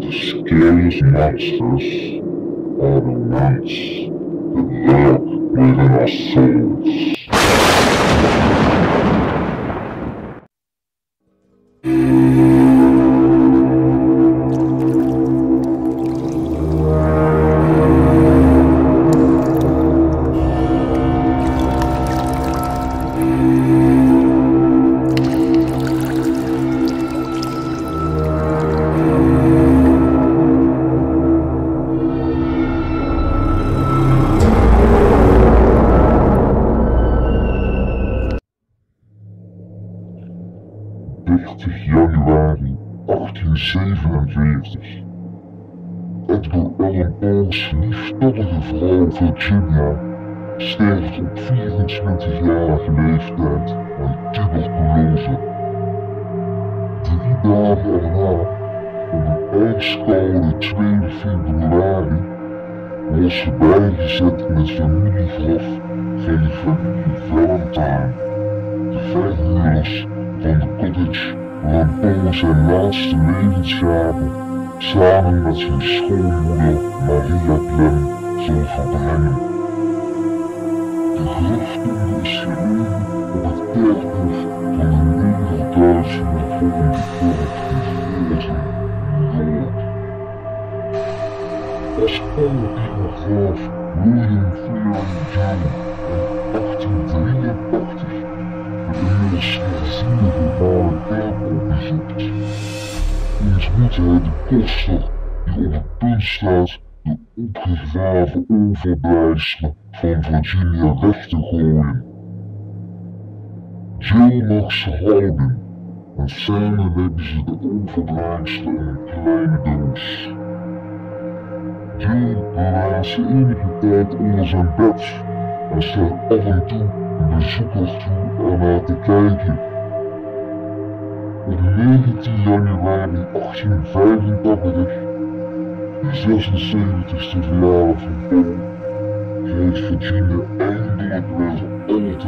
The scariest monsters are the ones that lurk within our souls. Dertig januari 1847. Edgar Allan Poe's lieftallige vrouw Virginia sterft op 24-jarige leeftijd aan tuberculose. Drie dagen erna, op een ijskoude 2 februari, was ze bijgezet in het familiegraf van de familie Valentine, de verhuurders van de cottage waarin Paul zijn laatste levensjaren samen met zijn schoonmoeder Maria Clem zou verbrengen. De graftombe is gelegen op het kerkhof van de Nederduitse hervormde kerk in Velzen, New York. Als oude William Freeman Joe in 1883 de inmiddels vurige ware kerk opbezoekt, ontmoet hij de koster die op het punt staat de opgegraven overblijfselen van Virginia weg te gooien. Jill mag ze houden en samen leggen ze de overblijfselen in een kleine doos. Jill bewaart ze enige tijd onder zijn bed en staat af en toe een bezoeker toe ernaar te kijken. Op 19 januari 1885, de 76ste verjaardag van Paul, krijgt Virginia eindelijk weer altijd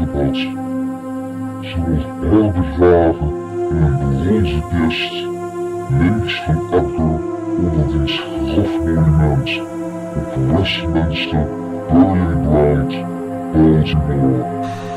een bad. Ze wordt herbegraven in een bronzen kist, links van Edgar onder diens grafmonument op Westminster Burial Ground, Baltimore.